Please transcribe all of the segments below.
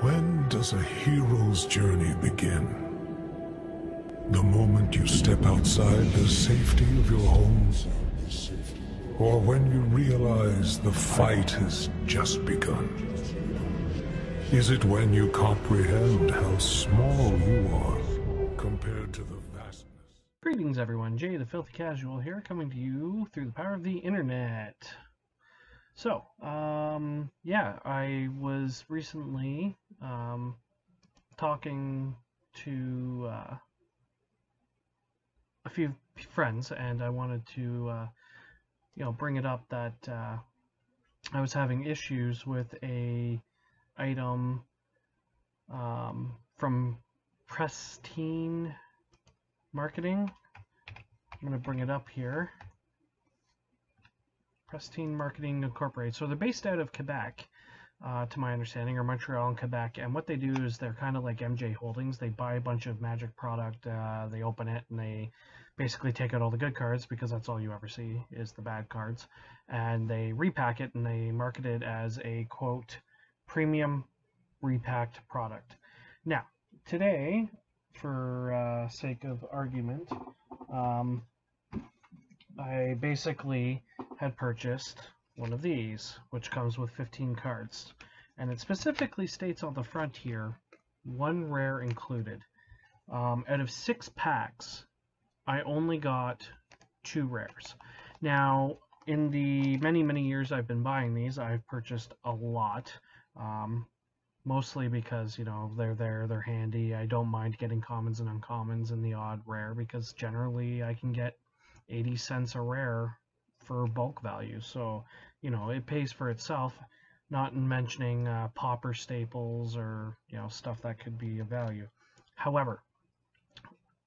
When does a hero's journey begin? The moment you step outside the safety of your home? Or when you realize the fight has just begun? Is it when you comprehend how small you are compared to the vastness? Greetings, everyone. Jay, the Filthy Casual here, coming to you through the power of the internet. So, um, yeah, I was recently um, talking to uh, a few friends, and I wanted to, uh, you know, bring it up that uh, I was having issues with a item um, from Presstine Marketing. I'm going to bring it up here. Presstine Marketing Incorporated. So they're based out of Quebec, uh, to my understanding, or Montreal and Quebec. And what they do is they're kind of like MJ Holdings. They buy a bunch of Magic product, uh, they open it, and they basically take out all the good cards because that's all you ever see is the bad cards. And they repack it and they market it as a quote premium repacked product. Now, today, for uh, sake of argument, um, I basically had purchased one of these, which comes with 15 cards. And it specifically states on the front here, one rare included. Um, out of six packs, I only got two rares. Now, in the many, many years I've been buying these, I've purchased a lot. Um, mostly because, you know, they're there, they're handy. I don't mind getting commons and uncommons and the odd rare because generally I can get 80 cents a rare for bulk value. So, you know, it pays for itself, not mentioning uh, pauper staples or, you know, stuff that could be of value. However,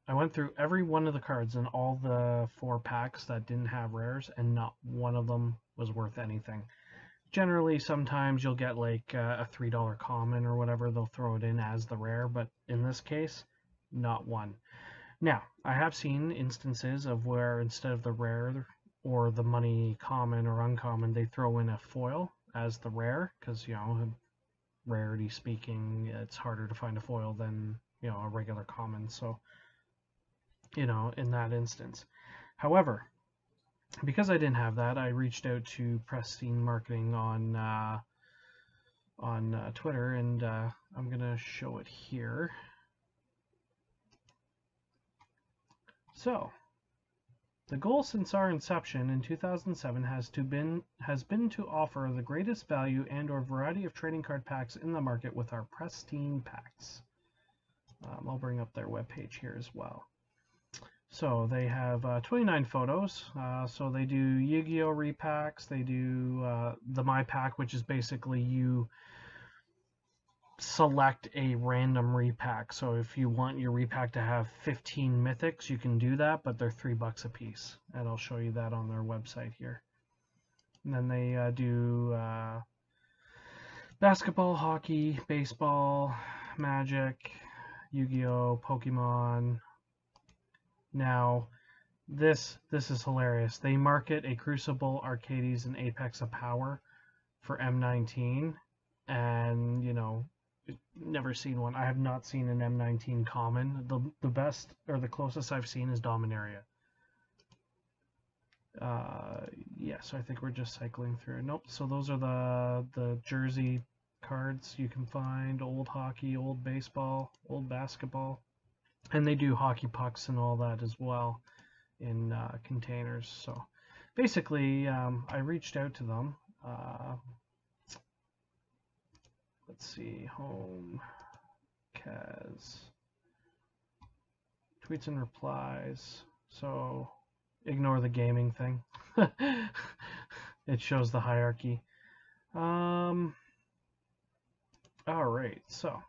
I went through every one of the cards in all the four packs that didn't have rares, and not one of them was worth anything. Generally, sometimes you'll get like uh, a $3 common or whatever, they'll throw it in as the rare, but in this case, not one. Now, I have seen instances of where instead of the rare or the money common or uncommon, they throw in a foil as the rare, because, you know, rarity speaking, it's harder to find a foil than, you know, a regular common. So, you know, in that instance. However, because I didn't have that, I reached out to Presstine Marketing on uh, on uh, Twitter, and uh, I'm gonna show it here. So, the goal since our inception in 2007 has to been has been to offer the greatest value and or variety of trading card packs in the market with our Presstine packs. Um, I'll bring up their webpage here as well. So they have uh, 29 photos. Uh, so they do Yu-Gi-Oh repacks. They do uh, the My Pack, which is basically you select a random repack. So if you want your repack to have 15 mythics, you can do that, but they're three bucks a piece. And I'll show you that on their website here. And then they uh, do uh, basketball, hockey, baseball, magic, Yu-Gi-Oh, Pokemon. Now, this this is hilarious. They market a Crucible, Arcades, and Apex of Power for M19, and you know never seen one. I have not seen an M19 common. The the best or the closest I've seen is Dominaria. Uh, yeah, so I think we're just cycling through. Nope. So those are the the jersey cards you can find. Old hockey, old baseball, old basketball, and they do hockey pucks and all that as well in uh, containers. So basically, um, I reached out to them. Uh, let's see, home, Kaz, tweets and replies. So ignore the gaming thing. it shows the hierarchy. Um, all right, so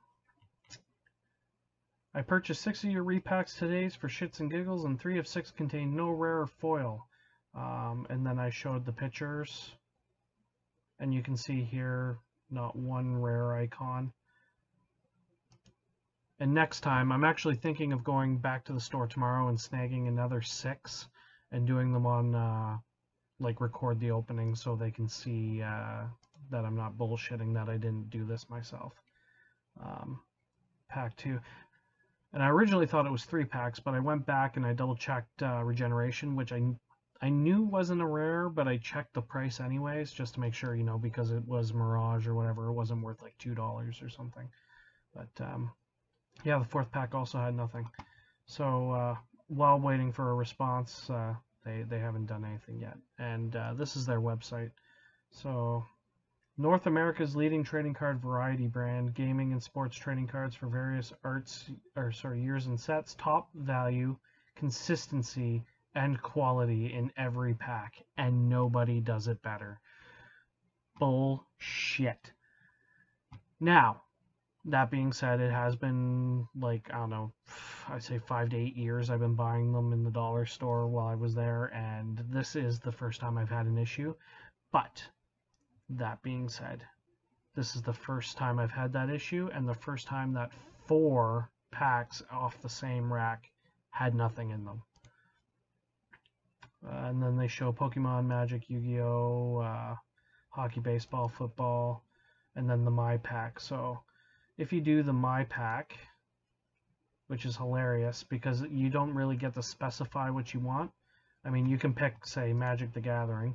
I purchased six of your repacks today for shits and giggles, and three of six contain no rare foil. Um, and then I showed the pictures, and you can see here not one rare icon. And next time, I'm actually thinking of going back to the store tomorrow and snagging another six and doing them on, uh, like, record the opening so they can see uh, that I'm not bullshitting that I didn't do this myself. um, pack two. And I originally thought it was three packs, but I went back and I double checked uh, regeneration, which I I knew wasn't a rare, but I checked the price anyways just to make sure, you know, because it was Mirage or whatever, it wasn't worth like two dollars or something. But um, yeah, the fourth pack also had nothing. So uh, while waiting for a response, uh, they they haven't done anything yet, and uh, this is their website. So North America's leading trading card variety brand, gaming and sports trading cards for various arts or sorry years and sets, top value, consistency, and quality in every pack, and nobody does it better. Bullshit. Now, that being said, it has been like I don't know, I'd say five to eight years. I've been buying them in the dollar store while I was there, and this is the first time I've had an issue. But that being said, this is the first time I've had that issue, and the first time that four packs off the same rack had nothing in them. They show Pokemon, Magic, Yu-Gi-Oh, uh, hockey, baseball, football, and then the My Pack. So if you do the My Pack, which is hilarious because you don't really get to specify what you want. I mean, you can pick, say, Magic the Gathering,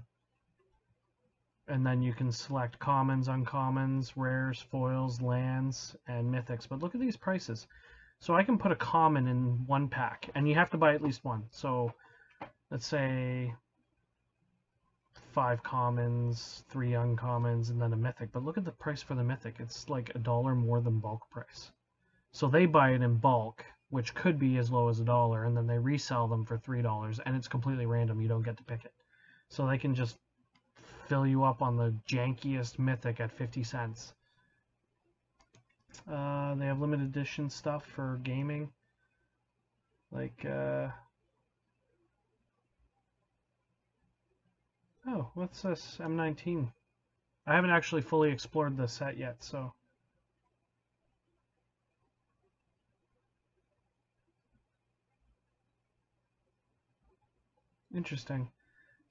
and then you can select commons, uncommons, rares, foils, lands, and mythics. But look at these prices. So I can put a common in one pack, and you have to buy at least one. So let's say five commons, three uncommons, and then a mythic. But look at the price for the mythic. It's like a dollar more than bulk price. So they buy it in bulk, which could be as low as a dollar, and then they resell them for three dollars, and it's completely random. You don't get to pick it. So they can just fill you up on the jankiest mythic at 50 cents. Uh, they have limited edition stuff for gaming. Like, uh... Oh, what's this? M19. I haven't actually fully explored the set yet, so... Interesting.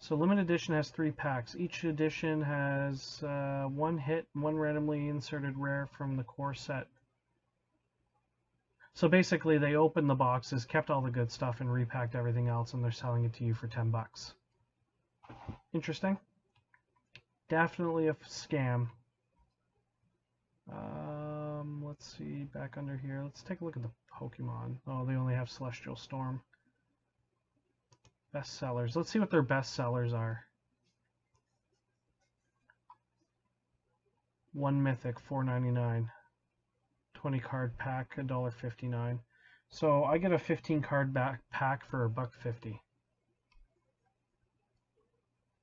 So limited edition has three packs. Each edition has uh, one hit, one randomly inserted rare from the core set. So basically, they opened the boxes, kept all the good stuff, and repacked everything else, and they're selling it to you for 10 bucks. Interesting. Definitely a scam. Um, let's see, back under here. Let's take a look at the Pokemon. Oh, they only have Celestial Storm. Best sellers. Let's see what their best sellers are. One mythic, four ninety nine. Twenty card pack, a dollar fifty nine. So I get a fifteen card back pack for a buck fifty.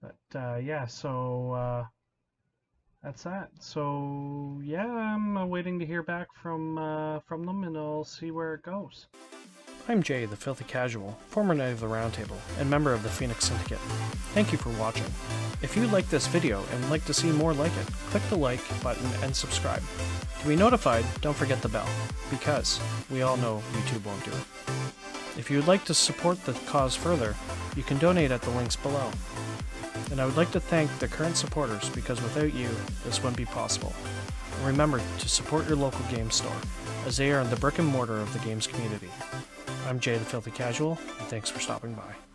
But uh, yeah, so uh, that's that. So yeah, I'm waiting to hear back from uh, from them, and I'll see where it goes. I'm Jay, the Filthy Casual, former Knight of the Roundtable, and member of the Phoenix Syndicate. Thank you for watching. If you like this video and would like to see more like it, click the like button and subscribe. To be notified, don't forget the bell, because we all know YouTube won't do it. If you would like to support the cause further, you can donate at the links below. And I would like to thank the current supporters because without you, this wouldn't be possible. And remember to support your local game store, as they are the brick and mortar of the games community. I'm Jay the Filthy Casual, and thanks for stopping by.